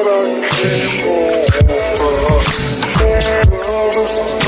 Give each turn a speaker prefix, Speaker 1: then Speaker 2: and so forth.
Speaker 1: I can't go.